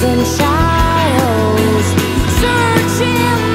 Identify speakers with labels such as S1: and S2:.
S1: golden shadows searching